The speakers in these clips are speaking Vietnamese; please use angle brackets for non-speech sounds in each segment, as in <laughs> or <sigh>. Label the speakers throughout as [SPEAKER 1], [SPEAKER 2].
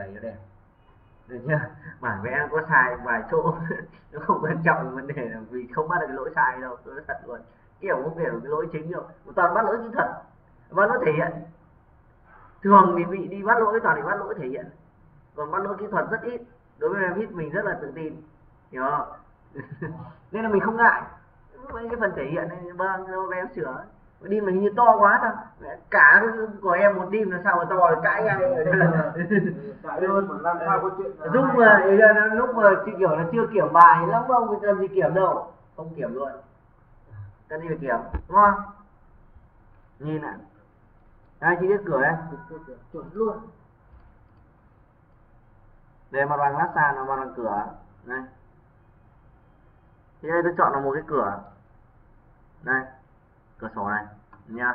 [SPEAKER 1] bày nó đẹp. Được chưa? Bản vẽ có sai vài chỗ. <laughs> Nó không quan trọng vấn đề là vì không bắt được cái lỗi sai đâu. Tôi nói thật luôn. Kiểu không hiểu cái lỗi chính đâu. Toàn bắt lỗi kỹ thuật bắt lỗi thể hiện. Thường thì bị đi bắt lỗi, toàn thì bắt lỗi thể hiện. Còn bắt lỗi kỹ thuật rất ít. Đối với em biết mình rất là tự tin. Hiểu không? <laughs> Nên là mình không ngại. Mấy cái phần thể hiện này. Vâng đâu em sửa đi mình như to quá thôi cả của em một đêm là sao mà to nhau
[SPEAKER 2] cãi <laughs> làm có chuyện
[SPEAKER 1] lúc mà lúc mà chị kiểu là chưa kiểm bài lắm không cần gì kiểm đâu. Không kiểm luôn. Cần gì phải kiểm đúng không? Nhìn ạ. Đây chi tiết cửa đây
[SPEAKER 2] chuẩn luôn.
[SPEAKER 1] Đây mặt bằng lát sàn là mặt bằng cửa. Này. Thì đây tôi chọn là một cái cửa. Đây cửa sổ này nha.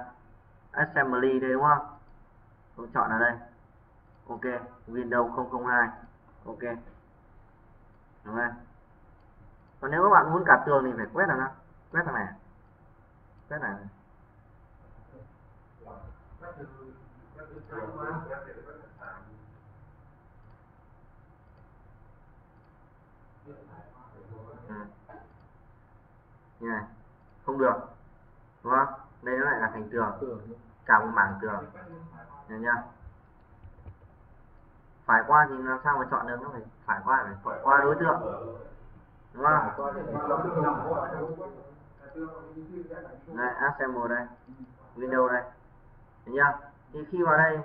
[SPEAKER 1] Assembly đây, đúng không? Tôi chọn ở đây. Ok, Windows 002 ok. Đúng không còn nếu các bạn muốn cả tường thì phải quét nào? Quét thằng này à? quét này. Ừ. nha không được đúng không? Đây nó lại là thành tường. Cả một mảng tường. Nhìn nhá phải qua thì làm sao mà chọn được? Nó phải phải qua phải phải qua đối tượng. đúng không? Đây assemble đây. Window đây. Thấy chưa? Thì khi vào đây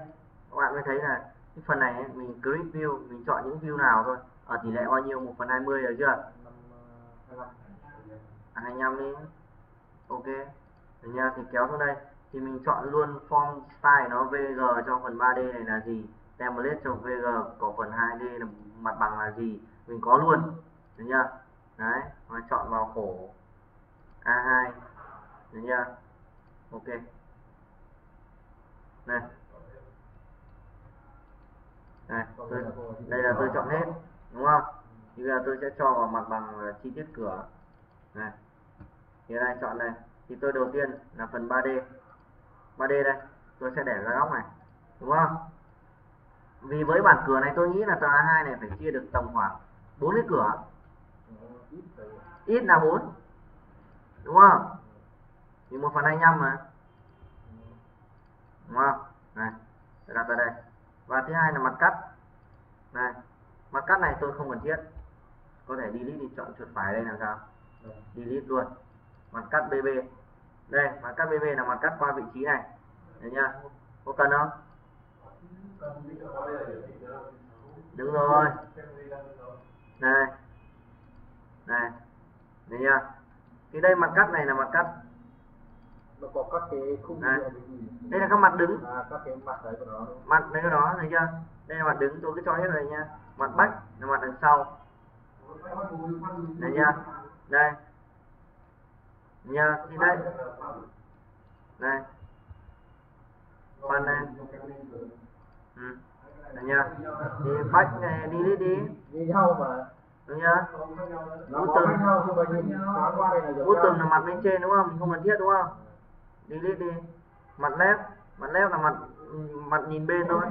[SPEAKER 1] các bạn mới thấy là cái phần này ấy, mình grid view mình chọn những view nào thôi. Ở tỷ lệ bao nhiêu? Một phần 20 rồi chưa? À, 25 đi. Ok được nha thì kéo xuống đây. Thì mình chọn luôn form style nó VG cho phần 3D này là gì? Template cho VG có phần 2D là mặt bằng là gì? Mình có luôn. Được chưa đấy và chọn vào khổ A2 được chưa ok. Này. Này tôi, đây là tôi chọn hết đúng không? Thì bây giờ tôi sẽ cho vào mặt bằng chi tiết cửa. Này. Thì đây chọn này thì tôi đầu tiên là phần 3D 3D đây, tôi sẽ để ra góc này, đúng không? Vì với bản cửa này tôi nghĩ là tòa A2 này phải chia được tầm khoảng bốn cái cửa. Ít là 4 đúng không? Thì một phần 25 mà. Đúng không? Này, tôi đặt ra đây. Và thứ hai là mặt cắt. Này, mặt cắt này tôi không cần thiết. Có thể delete đi, chọn chuột phải đây là sao? Delete luôn. Mặt cắt bb đây mặt cắt bb là mặt cắt qua vị trí này. Đấy nhá có cần không? Đúng rồi. Này này đấy nhá thì đây mặt cắt này là mặt cắt.
[SPEAKER 2] Nó có các cái khung
[SPEAKER 1] này. đây là các mặt đứng.
[SPEAKER 2] À, các cái mặt đấy của nó
[SPEAKER 1] mặt đây cái đó thấy chưa? Đây là mặt đứng tôi cứ cho hết rồi nha. Mặt bách là mặt đằng sau. Đây nha đây nha thì đây. Đây. Phần này ừ. nha. Thì bách này đi đi đi.
[SPEAKER 2] Như nhau mà.
[SPEAKER 1] Đúng nhá
[SPEAKER 2] đây là
[SPEAKER 1] bút từng là mặt bên trên đúng không? Không cần thiết đúng không? Đi đi đi. Mặt lép. Mặt lép là mặt mặt nhìn bên thôi.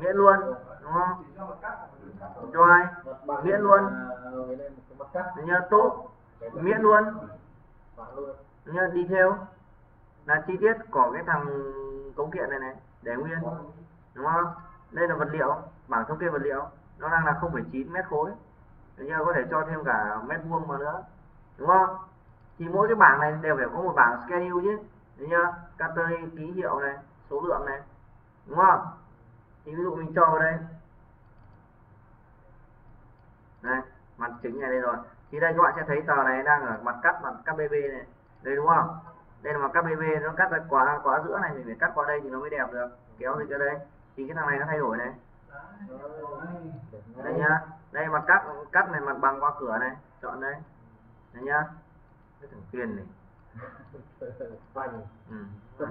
[SPEAKER 1] Miễn luôn. Đúng không? Cho ai? Miễn luôn. Đúng nhá tốt. Miễn luôn nhá đi theo. Là chi tiết của cái thằng cấu kiện này này để nguyên. Đúng không? Đây là vật liệu bảng thống kê vật liệu. Nó đang là 0,9 mét khối. Chưa? có thể cho thêm cả mét vuông vào nữa. Đúng không? Thì mỗi cái bảng này đều phải có một bảng schedule chứ. Đúng chưa category ký hiệu này số lượng này. Đúng không? Thì ví dụ mình cho vào đây. Đây mặt chính này đây rồi thì đây các bạn sẽ thấy tờ này đang ở mặt cắt mặt cắt bb này. Đây đúng không? Đây là mặt cắt bb nó cắt ra quá quá giữa này mình phải cắt qua đây thì nó mới đẹp được. Kéo từ cái đây. Thì cái thằng này nó thay đổi này. Đây nhá. Đây mặt cắt cắt này mặt bằng qua cửa này. Chọn đây. Đây nhá. Cái thằng tiền này. Ừ. <laughs>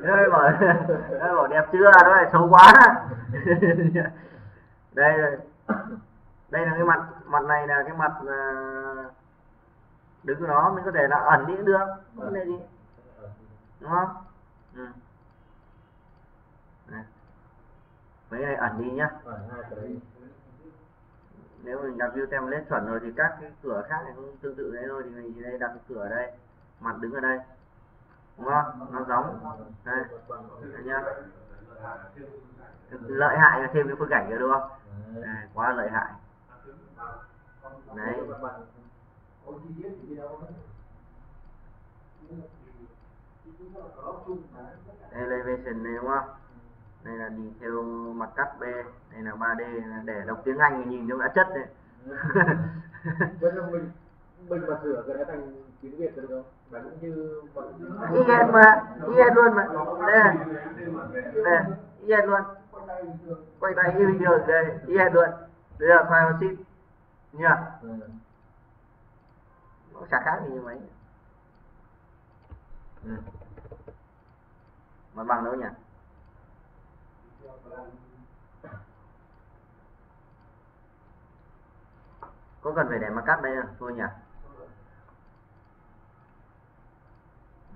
[SPEAKER 1] đây bảo đây bảo đẹp chưa? Đó là xấu quá. <laughs> Đây đây là cái mặt mặt này là cái mặt uh, đứng của nó mình có thể là ẩn đi cũng được vấn đề gì. Đúng không? Ừ. mấy này ẩn đi nhá. Nếu mình đặt view template chuẩn rồi thì các cái cửa khác này cũng tương tự đấy thôi thì mình đây đặt cái cửa ở đây mặt đứng ở đây. Đúng không? Nó giống. Đây. Đấy nhá. Lợi hại là thêm cái phối cảnh nữa đúng không? À, quá lợi hại là elevation này đúng không? Đây là đi theo mặt cắt B đây là 3D là để đọc tiếng Anh thì nhìn trông đã chất đấy.
[SPEAKER 2] Bây giờ mình mình mà sửa cái thành tiếng Việt được không? Là cũng như
[SPEAKER 1] hệt mà hệt luôn mà. Đây. Đây hệt luôn. Quay tay như bình thường đây hệt luôn. Đây là file sheet nha
[SPEAKER 2] Ừ.
[SPEAKER 1] nó chả khác gì như mấy ừ. mà bằng đâu nhỉ có cần phải để mà cắt đây thôi nhỉ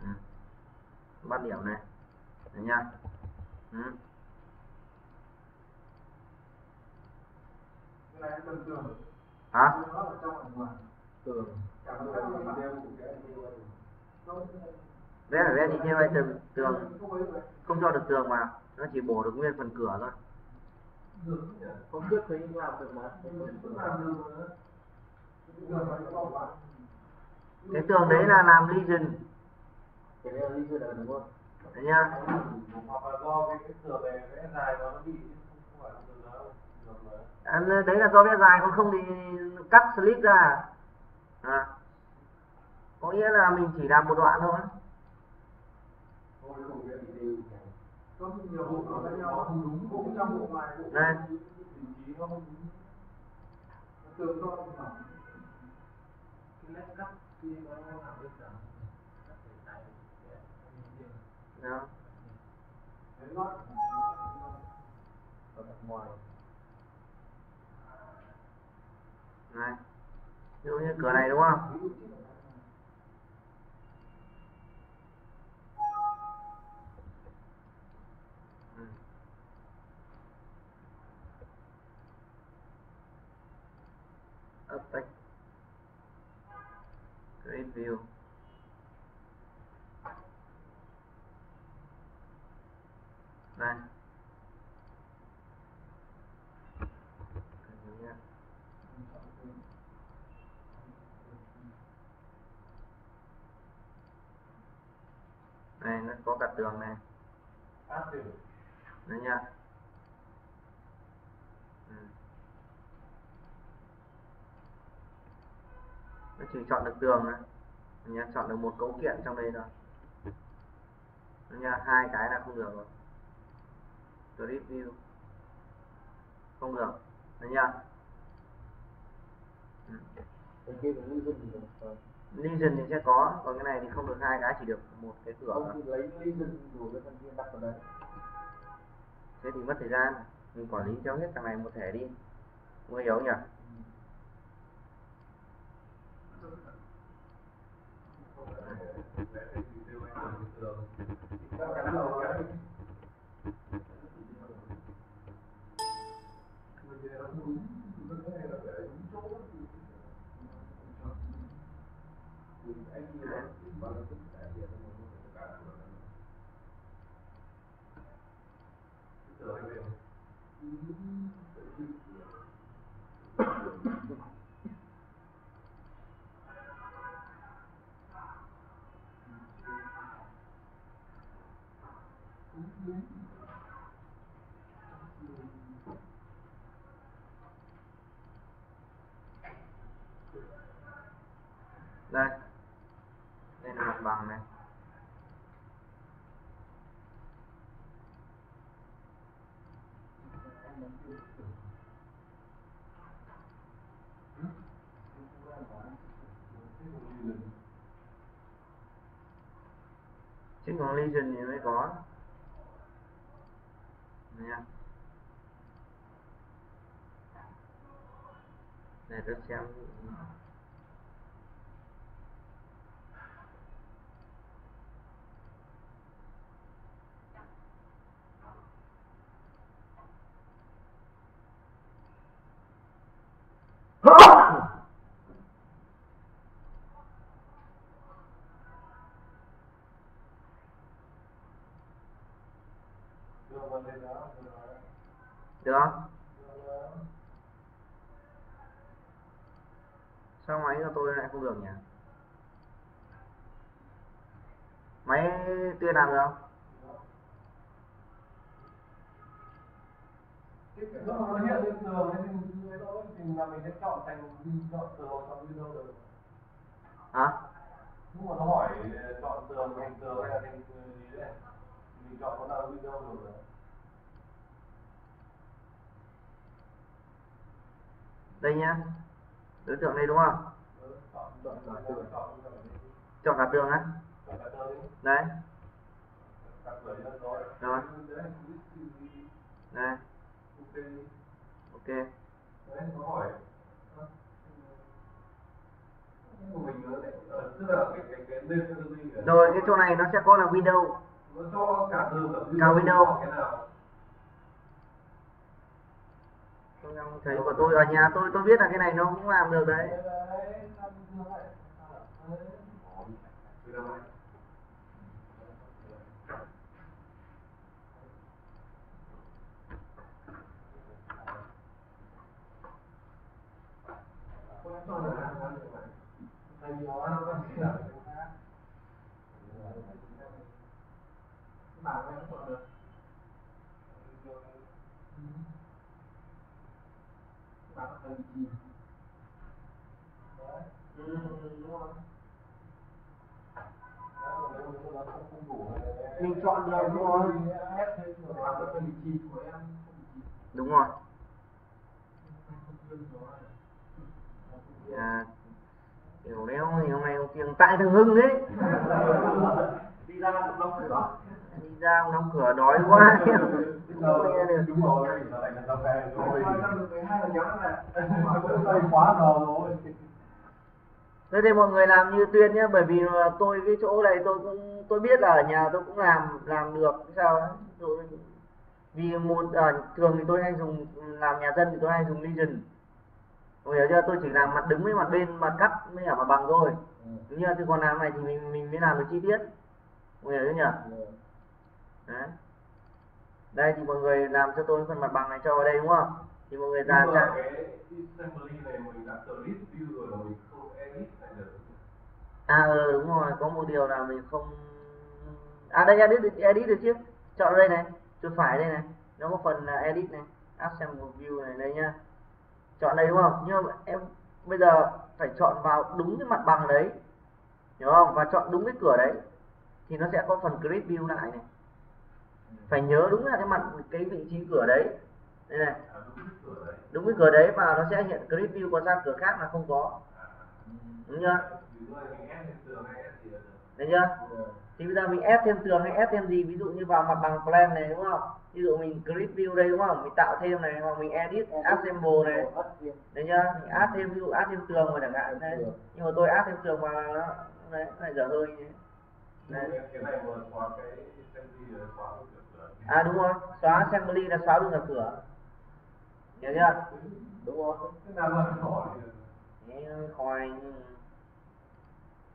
[SPEAKER 1] ừ. bắt điểm này Đấy nha ừ hả? Vẽ phải vẽ đi theo hai tường tường không. Cho được tường mà. Nó chỉ bổ được nguyên phần cửa thôi.
[SPEAKER 2] Hôm trước thấy làm được mà.
[SPEAKER 1] cái tường đấy là làm legion
[SPEAKER 2] Cái là đúng không?
[SPEAKER 1] đấy nhá.
[SPEAKER 3] Hoặc là do cái tường này vẽ dài nó bị không phải tường đấy
[SPEAKER 1] à, đấy là do vẽ dài còn không thì cắt slip ra à. có nghĩa là mình chỉ làm một đoạn thôi đây
[SPEAKER 3] vị trí nó không đúng tường to thì hỏng cái nét cắt khi nó làm được cả cắt để tay
[SPEAKER 1] đó
[SPEAKER 3] cái
[SPEAKER 1] này ví dụ như cửa này đúng không Ừ. Aspect Great view Đây Đấy nhá. Đây nó có cả tường này. Đấy nha. Ừ. Nó chỉ chọn được tường này Đấy nha, chọn được một cấu kiện trong đây thôi. Đấy nha, hai cái là không được rồi. Grid view. Không được. Đấy nha.
[SPEAKER 2] Cái?
[SPEAKER 1] Legion thì sẽ có Còn cái này thì không được hai cái chỉ được một cái cửa
[SPEAKER 2] Không thì lấy do của cái phần kia đặt vào đấy.
[SPEAKER 1] thế thì mất thời gian mình quản lý cho hết thằng này một thẻ đi mua hiểu nhỉ đây chứ còn Legion thì mới có. Nha. Để tôi xem
[SPEAKER 3] đây đó
[SPEAKER 1] được không sao máy của tôi lại không được nhỉ? Máy tuyên làm được? Không
[SPEAKER 3] mà nó hiện lên tường cái đó thì là mình sẽ chọn thành chọn tường chọn video được.
[SPEAKER 1] Hả?
[SPEAKER 3] Lúc mà nó hỏi chọn tường thành tường hay là thành gì đấy mình chọn có nào video được? rồi
[SPEAKER 1] đây nhá. Đối tượng này đúng không?
[SPEAKER 3] Chọn
[SPEAKER 1] cả tường á. Đấy.
[SPEAKER 3] Rồi.
[SPEAKER 1] Này.
[SPEAKER 3] Ok.
[SPEAKER 1] Rồi, cái chỗ này nó sẽ có là
[SPEAKER 3] window. Cả
[SPEAKER 1] window. Thầy của tôi ở nhà tôi tôi biết là cái này nó cũng làm được đấy.
[SPEAKER 3] Chọn được rồi
[SPEAKER 1] đúng rồi. À, kiểu đéo nhiều ngày ông kiêng tại thằng hưng đấy. <laughs>
[SPEAKER 3] Đi ra đóng cửa
[SPEAKER 1] đi ra đóng cửa đói quá. <laughs>
[SPEAKER 3] Đúng rồi. <laughs> Quá rồi.
[SPEAKER 1] Thế thì mọi người làm như tuyên nhé bởi vì tôi cái chỗ này tôi cũng tôi biết là ở nhà tôi cũng làm làm được sao ấy. Tôi- vì một ở thường thì tôi hay dùng làm nhà dân thì tôi hay dùng Legion. Mọi hiểu chưa? Tôi chỉ làm mặt đứng với mặt bên mặt cắt với cả mặt bằng thôi. Đúng chưa chứ còn làm này thì mình mình mới làm được chi tiết. Mọi hiểu chưa nhỉ? Đấy. Đây thì mọi người làm cho tôi phần mặt bằng này cho vào đây đúng không? Thì mọi người ra ra à ừ, đúng rồi. Có một điều là mình không à đây edit edit được chứ? Chọn đây này chuột phải đây này. Nó có phần là edit này. Assemble view này đây nhá chọn đây đúng không? Nhưng mà em bây giờ phải chọn vào đúng cái mặt bằng đấy. Hiểu không? Và chọn đúng cái cửa đấy. Thì nó sẽ có phần grid view lại này. Phải nhớ đúng là cái mặt cái vị trí cửa đấy. Đây này.
[SPEAKER 3] À, đúng cái cửa đấy.
[SPEAKER 1] Và nó sẽ hiện grid view còn ra cửa khác là không có. Đúng chưa
[SPEAKER 3] được
[SPEAKER 1] đấy chưa? Thì bây giờ mình ép thêm tường hay ép thêm gì? Ví dụ như vào mặt bằng plan này đúng không? Ví dụ mình grid view đây đúng không? Mình tạo thêm này hoặc mình edit assemble này. đấy chưa? Mình add thêm ví dụ add thêm tường vào chẳng hạn. Đấy. nhưng mà tôi add thêm tường vào nó đấy nó lại dở hơi như thế. Đấy.
[SPEAKER 3] Này được
[SPEAKER 1] à đúng rồi. Xóa assembly là xóa cả cửa. Hiểu chưa?
[SPEAKER 2] Đúng rồi.
[SPEAKER 3] Cái nào mà hỏi
[SPEAKER 1] Đấy, nó khoai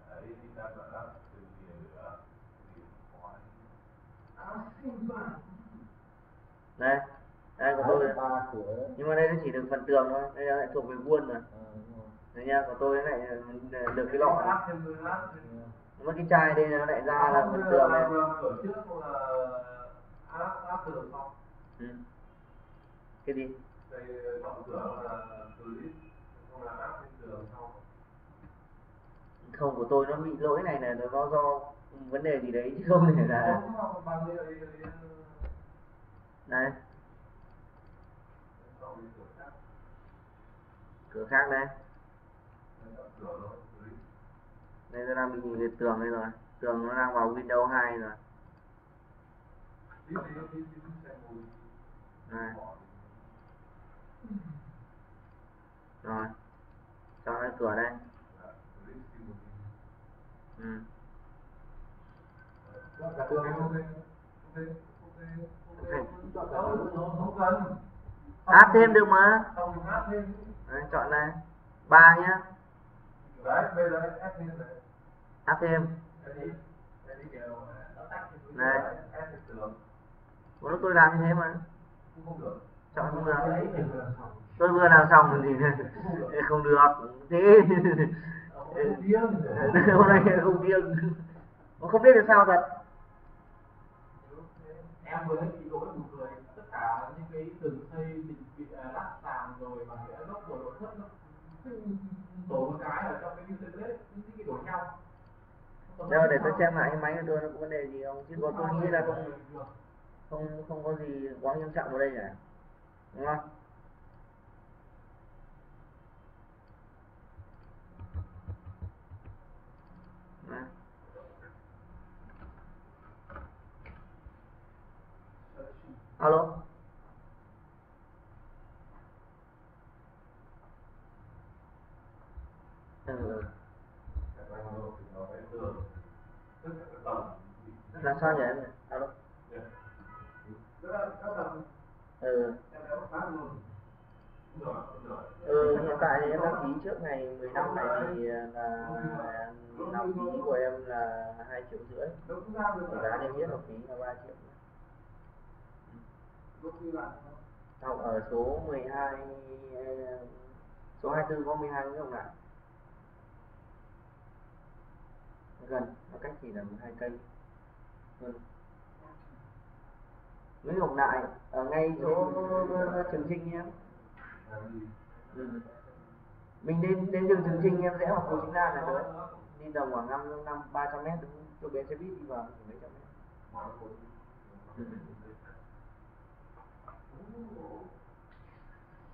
[SPEAKER 3] đấy đi ra đoạn đó từ tiền nữa thì hỏi
[SPEAKER 1] đây đây của tôi nhưng mà đây nó chỉ được phần tường thôi đây lại thuộc về vuông rồi.
[SPEAKER 2] À,
[SPEAKER 1] đấy nha của tôi lại được cái lọ.
[SPEAKER 3] Thêm
[SPEAKER 1] mất cái chai đây nó lại ra là phần tường này.
[SPEAKER 3] cửa trước là áp áp tường xong
[SPEAKER 1] ừ. cái gì?
[SPEAKER 3] Không
[SPEAKER 1] của tôi nó bị lỗi này là nó do vấn đề gì đấy chứ không thể là đây
[SPEAKER 3] chọn cửa khác
[SPEAKER 1] đây. Đây tôi đang bị liệt tường đây rồi. Tường nó đang vào Windows 2 rồi. Đây rồi. Cho cái cửa đây.
[SPEAKER 3] Mùi
[SPEAKER 1] ừ.
[SPEAKER 3] Ok ok ok không cần
[SPEAKER 1] áp thêm được mà.
[SPEAKER 3] Thêm
[SPEAKER 1] đấy, chọn đây ba nhá.
[SPEAKER 3] Đấy bây giờ ép thêm. Này.
[SPEAKER 1] Thêm Này. Một lúc tôi làm như thế mà.
[SPEAKER 3] Không được
[SPEAKER 1] chọn không được.
[SPEAKER 3] Đấy thì vừa làm xong
[SPEAKER 1] tôi vừa làm xong thì <laughs> không được. Thế. <laughs> Hôm nay không riêng không biết là sao thật
[SPEAKER 3] em vừa thấy chị đỗ một cười tất cả những cái tường xây định bị lát sàn rồi và cái gốc rồi nội thất nó đổ một cái ở trong cái internet những cái đổi nhau.
[SPEAKER 1] Đâu để tôi xem lại cái máy của tôi nó có vấn đề gì không? Chứ còn tôi nghĩ là không không không có gì quá nghiêm trọng ở đây cả. Đúng không Đấy. alo ừ. là sao vậy em alo ừ ừ hiện tại thì em đăng ký trước ngày 15 này thì là năm phí của em là hai triệu rưỡi. Giá niêm yết học phí là 3 triệu. Học ở số 12 ờ, số 24 có 12 cái hồng lại gần nó cách chỉ là 12 cây. Ừ. Nguyễn Hồng Đại ở ngay chỗ Trường Trinh em ừ. mình đến đến đường Trường Trinh em sẽ học phố Chính Lan là được đi tầm khoảng năm năm ba trăm mét đúng chỗ bến xe buýt đi vào mấy trăm mét. Ừ. <laughs>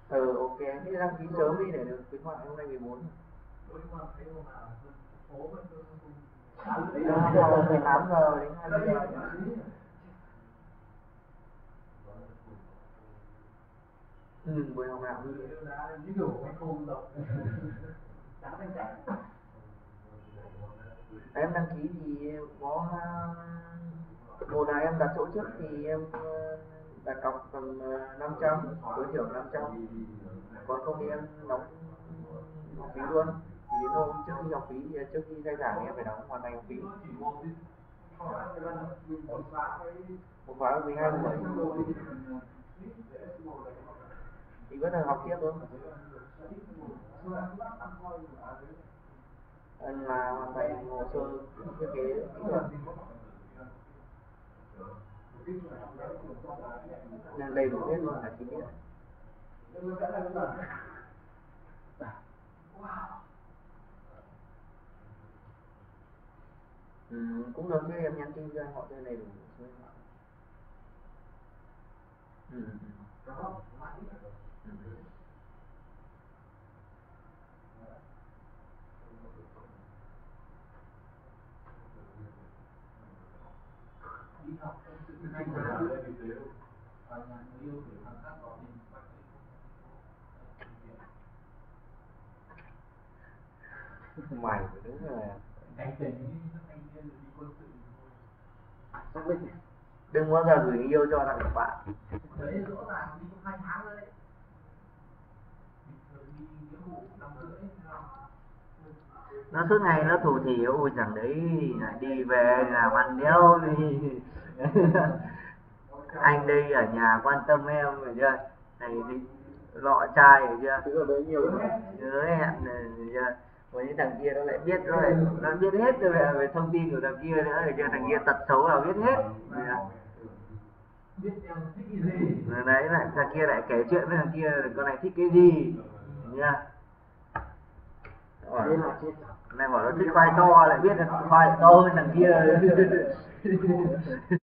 [SPEAKER 1] ừ ok thế đăng ký sớm đi để được khuyến mại hôm nay 14 Đó, 18 giờ đến 20 giờ ừ buổi học nào em đăng ký thì có ờ, một là em đặt chỗ trước thì em ờ, đặt cọc tầm ờ, 500 tối thiểu 500 còn không thì em đóng học phí luôn. Thì đến hôm trước khi học phí thì trước khi khai giảng em phải đóng hoàn thành học phí. Một khóa 12 17 thì vẫn là học tiếp thôi anh là hoàn thành hồ sơ thiết kế nên đầy đủ hết luôn là chính nghĩa. Ừ, cũng được chứ em nhắn tin cho họ tên đầy đủ số điện thoại ừ. ừ, ừ.
[SPEAKER 3] đi học trong sự kinh doanh là và nhà người yêu để
[SPEAKER 1] mày đúng là
[SPEAKER 3] anh tình anh đi quân sự
[SPEAKER 1] đừng bao giờ gửi yêu cho thằng bạn.
[SPEAKER 3] Đấy rõ ràng đi hai tháng rồi đấy
[SPEAKER 1] nó suốt ngày nó thủ thỉ, ôi chẳng đấy lại đi về làm ăn đéo đi. <laughs> anh đây ở nhà quan tâm em rồi chưa? Này thì lọ chai rồi chưa? Hứa hẹn rồi chưa? Còn những thằng kia nó lại biết nó lại nó biết hết rồi về, thông tin của thằng kia nữa rồi chưa? Thằng kia tật xấu nào biết hết. Rồi đấy lại thằng kia lại kể chuyện với thằng kia con này thích cái gì? Nha
[SPEAKER 2] là
[SPEAKER 1] này bảo nó thích khoai to lại biết là khoai to hơn thằng kia <laughs>